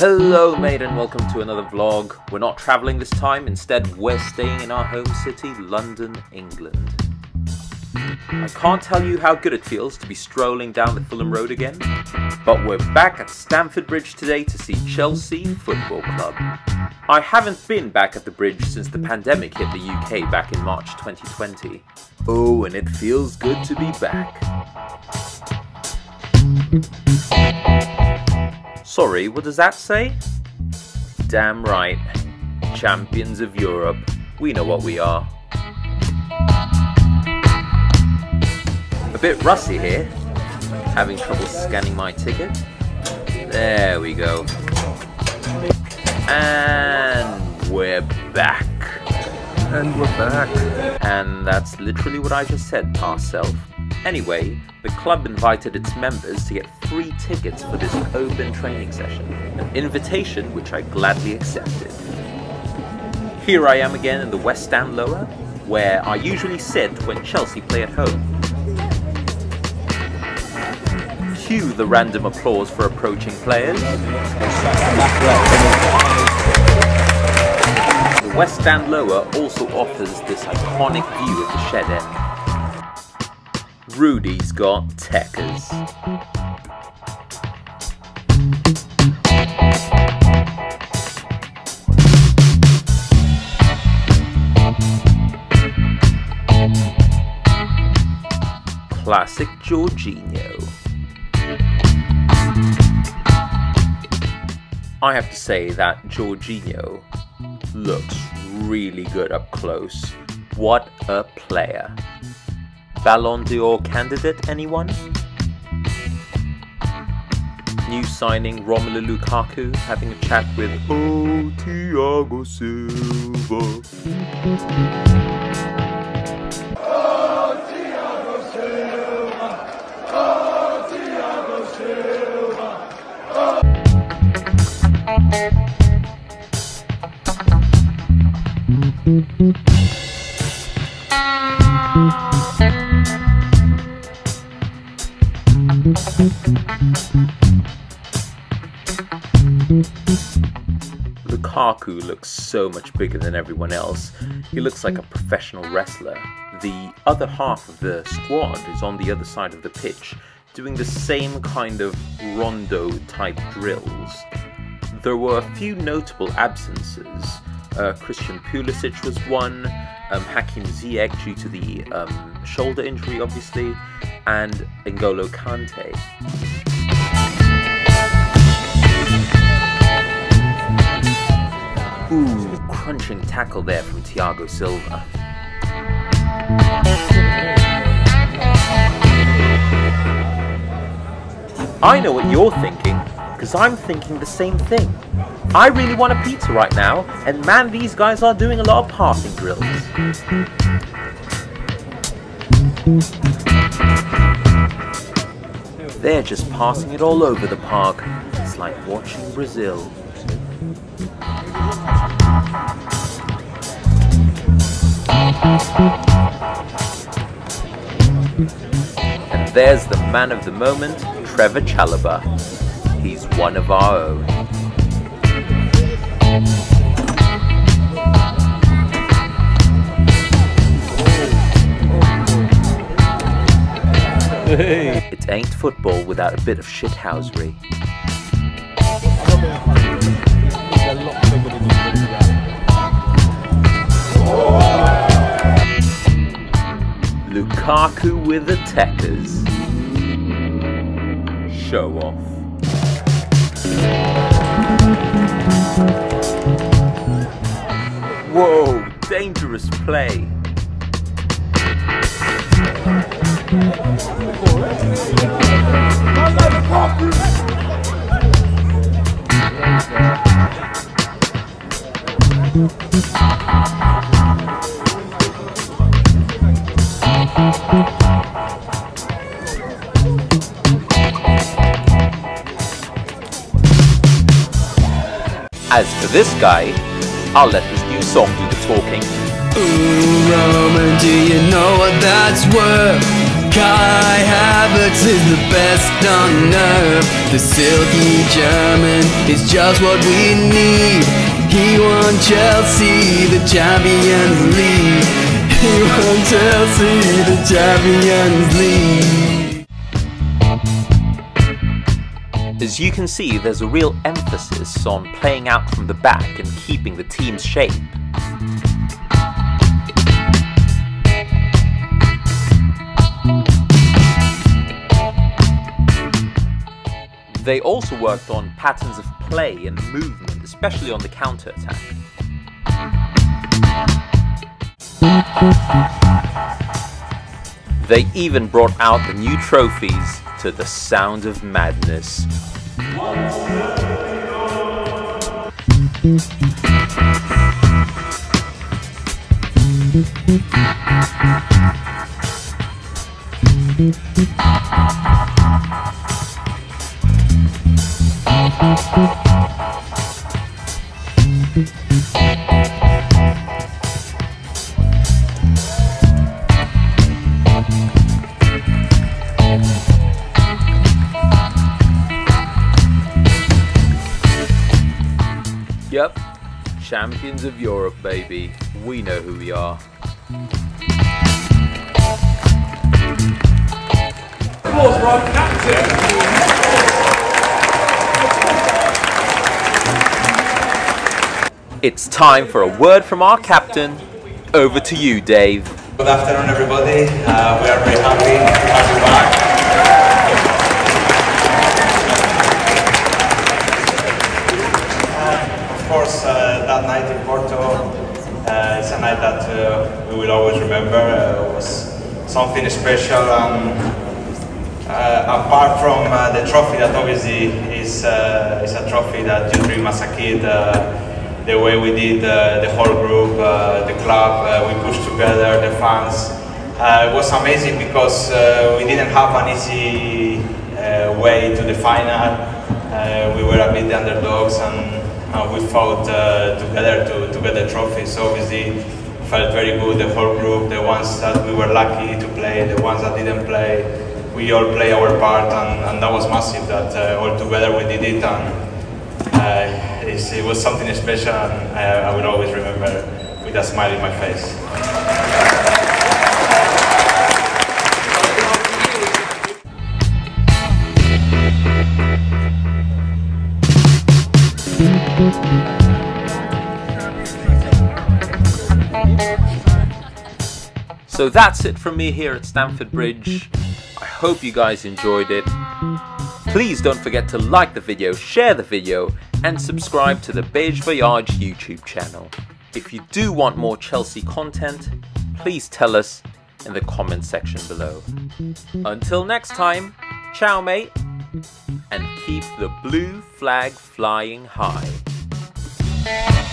Hello mate and welcome to another vlog. We're not travelling this time, instead we're staying in our home city, London, England. I can't tell you how good it feels to be strolling down the Fulham Road again, but we're back at Stamford Bridge today to see Chelsea Football Club. I haven't been back at the bridge since the pandemic hit the UK back in March 2020. Oh, and it feels good to be back. Sorry, what does that say? Damn right. Champions of Europe. We know what we are. A bit rusty here. Having trouble scanning my ticket. There we go. And we're back. And we're back. And that's literally what I just said, past self. Anyway, the club invited its members to get free tickets for this open training session, an invitation which I gladly accepted. Here I am again in the West Stand Lower, where I usually sit when Chelsea play at home. Cue the random applause for approaching players. The West Stand Lower also offers this iconic view of the shed end. Rudy's got tekkers. Classic Jorginho. I have to say that Jorginho looks really good up close. What a player. Ballon d'Or candidate, anyone? New signing Romelu Lukaku having a chat with Oh Thiago Silva. Lukaku looks so much bigger than everyone else. He looks like a professional wrestler. The other half of the squad is on the other side of the pitch, doing the same kind of rondo type drills. There were a few notable absences. Uh, Christian Pulisic was one, um, Hakim Ziyech due to the um, shoulder injury, obviously, and N'Golo Kante. Ooh, crunching tackle there from Thiago Silva. I know what you're thinking, because I'm thinking the same thing. I really want a pizza right now, and man, these guys are doing a lot of passing drills. They're just passing it all over the park. It's like watching Brazil. And there's the man of the moment, Trevoh Chalobah. He's one of our own. Hey. It ain't football without a bit of shithousery. Lukaku with the tekkers. Show off. Whoa, dangerous play. As for this guy, I'll let his new song do the talking. Ooh, Roman, do you know what that's worth? Kai Havertz is the best on earth. The silky German is just what we need. He won Chelsea the Champions League. He won Chelsea Champions League. As you can see, there's a real emphasis on playing out from the back and keeping the team's shape. They also worked on patterns of play and movement, especially on the counter-attack. They even brought out the new trophies to the sound of madness. Yep, champions of Europe, baby. We know who we are. It's time for a word from our captain. Over to you, Dave. Good afternoon, everybody. Uh, we are very happy to have you back. That night in Porto uh, is a night that uh, we will always remember. Uh, it was something special, and uh, apart from uh, the trophy, that obviously is uh, is a trophy that you dream as a kid. The way we did the whole group, the club, we pushed together, the fans. It was amazing because we didn't have an easy way to the final. We were a bit the underdogs and, and we fought uh, together to, to get the trophy. So obviously felt very good, the whole group, the ones that we were lucky to play, the ones that didn't play. We all play our part and, and that was massive that uh, all together we did it and uh, it was something special and I, I will always remember with a smile in my face. So that's it from me here at Stamford Bridge. I hope you guys enjoyed it. Please don't forget to like the video, share the video, and subscribe to the Beige Voyage YouTube channel. If you do want more Chelsea content, please tell us in the comment section below. Until next time, ciao mate, and keep the blue flag flying high. Yeah.